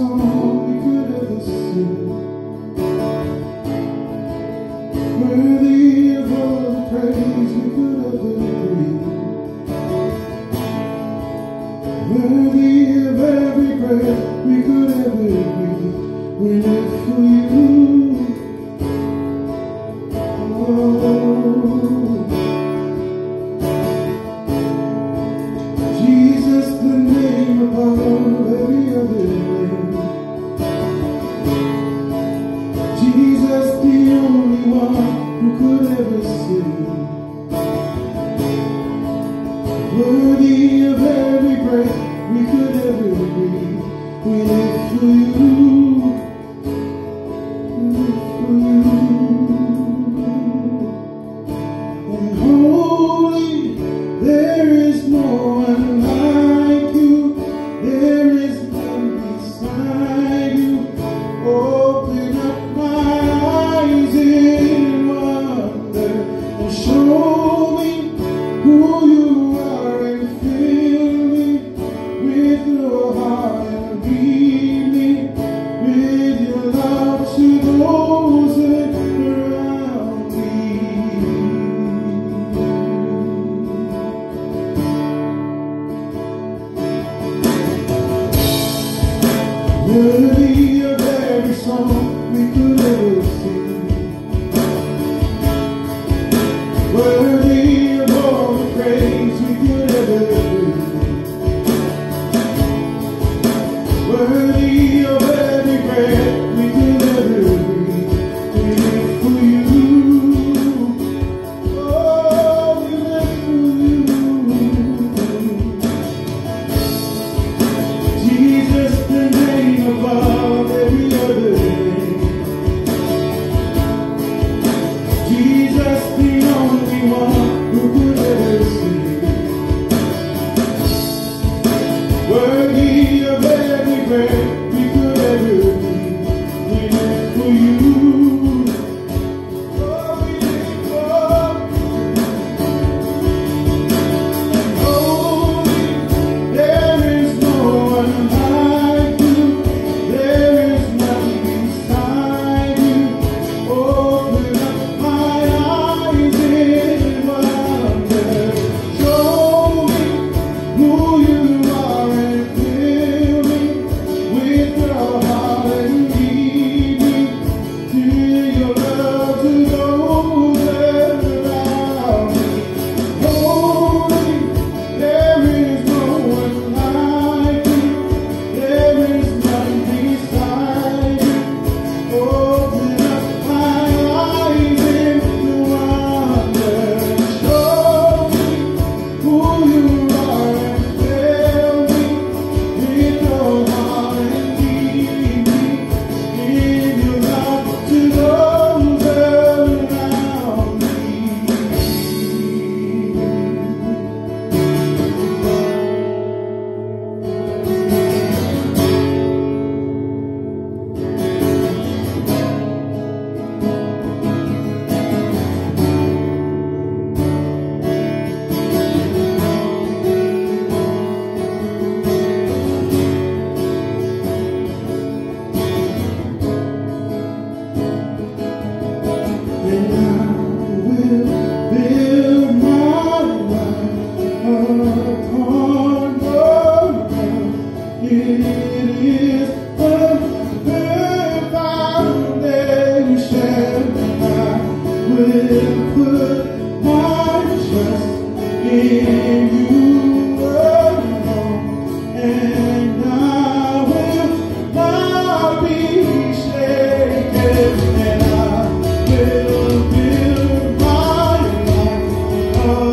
all we could ever see. just the only one who could ever see. Worthy of every breath we could ever breathe, we live for you. of every song we could ever sing. Worthy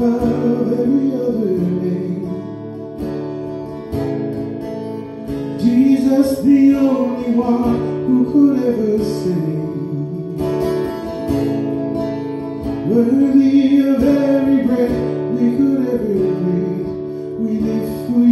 other name. Jesus, the only one who could ever save. Worthy of every breath we could ever breathe, we live for